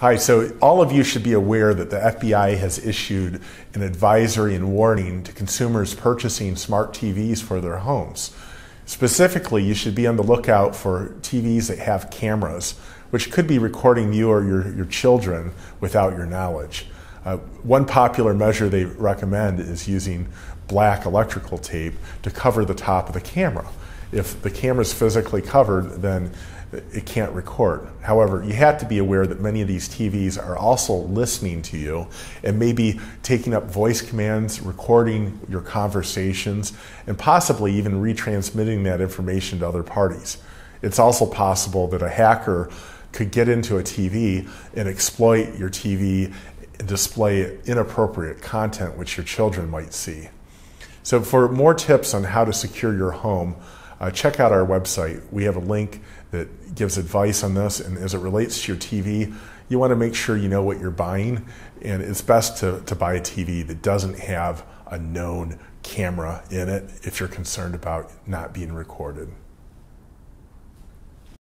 Hi, so all of you should be aware that the FBI has issued an advisory and warning to consumers purchasing smart TVs for their homes. Specifically, you should be on the lookout for TVs that have cameras, which could be recording you or your, your children without your knowledge. Uh, one popular measure they recommend is using black electrical tape to cover the top of the camera. If the camera is physically covered, then it can't record. However, you have to be aware that many of these TVs are also listening to you and maybe taking up voice commands, recording your conversations, and possibly even retransmitting that information to other parties. It's also possible that a hacker could get into a TV and exploit your TV display inappropriate content which your children might see. So, for more tips on how to secure your home, uh, check out our website. We have a link that gives advice on this. And as it relates to your TV, you want to make sure you know what you're buying. And it's best to, to buy a TV that doesn't have a known camera in it if you're concerned about not being recorded.